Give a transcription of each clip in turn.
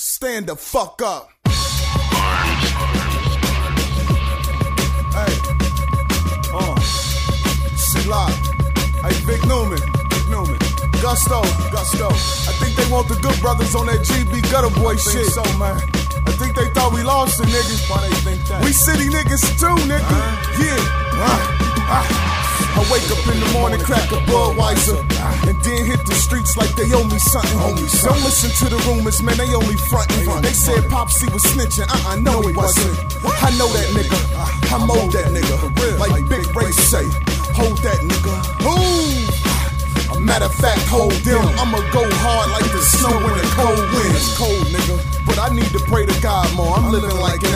Stand the fuck up. Hey. Uh. Shit. Hey, Vick Newman. Vick Newman. Gusto. Gusto. I think they want the good brothers on that GB Gutter Boy shit. so, man. I think they thought we lost the niggas. Why they think that? We city niggas too, nigga. Uh-huh. Yeah. Uh, uh. I wake up in the morning, crack a Budweiser, and then hit the streets like they owe me something. Don't listen to the rumors, man, they only frontin'. They said Pop C was snitching, uh-uh, no he wasn't. I know that nigga, I mold that nigga, like Big Ray say, hold that nigga. Ooh. Matter of fact, hold them. I'ma go hard like the snow in the cold wind. It's cold, nigga. But I need to pray to God more. I'm living like an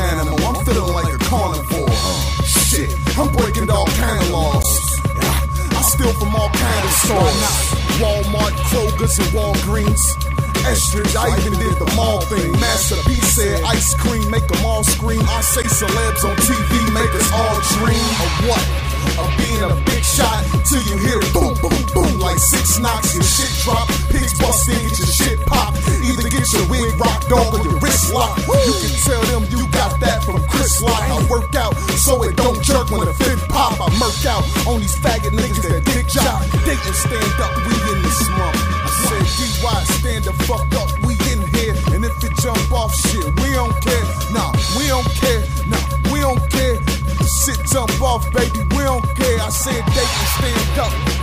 stores. Walmart, Kroger's, and Walgreens. Estridge, I even did the mall thing. Master P said ice cream make them all scream. I say celebs on TV make us all dream of what? Of being a big shot till you hear boom, boom, boom like six knocks. Your shit drop, pigs bust in, get your shit pop. Either get your wig rocked off or your wrist locked. You can tell them you got that from Chris Lock. I work out so it don't jerk when the fit pop. I murk out on these faggot niggas that dick job. They can stand up, we in the slump. I said, DY, stand the fuck up, we in here. And if it jump off shit, we don't care. Nah, we don't care. Nah, we don't care. Shit jump off, baby, we don't care. I said, they can stand up.